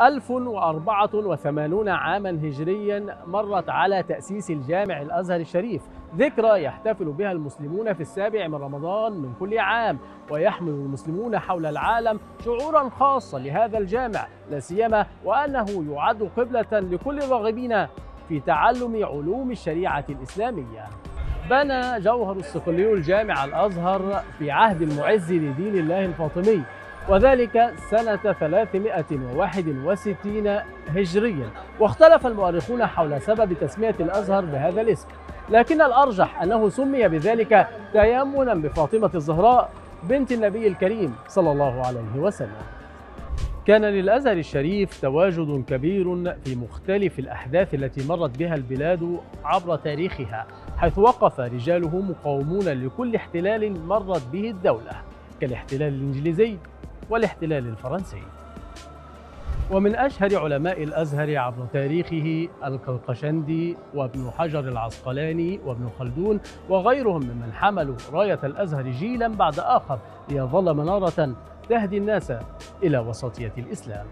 1084 عاما هجريا مرت على تأسيس الجامع الأزهر الشريف. ذكرى يحتفل بها المسلمون في السابع من رمضان من كل عام ويحمل المسلمون حول العالم شعورا خاصا لهذا الجامع لا سيما وأنه يعد قبلة لكل الراغبين في تعلم علوم الشريعة الإسلامية. بنى جوهر الصقلي الجامع الأزهر في عهد المعز لدين الله الفاطمي. وذلك سنة 361 هجريا. واختلف المؤرخون حول سبب تسمية الأزهر بهذا الاسم لكن الأرجح أنه سمي بذلك تيمنا بفاطمة الزهراء بنت النبي الكريم صلى الله عليه وسلم. كان للأزهر الشريف تواجد كبير في مختلف الأحداث التي مرت بها البلاد عبر تاريخها حيث وقف رجاله مقاومون لكل احتلال مرت به الدولة كالاحتلال الإنجليزي والاحتلال الفرنسي ومن أشهر علماء الأزهر عبر تاريخه القلقشندي وابن حجر العسقلاني وابن خلدون وغيرهم ممن حملوا راية الأزهر جيلا بعد آخر ليظل منارة تهدي الناس إلى وسطية الإسلام.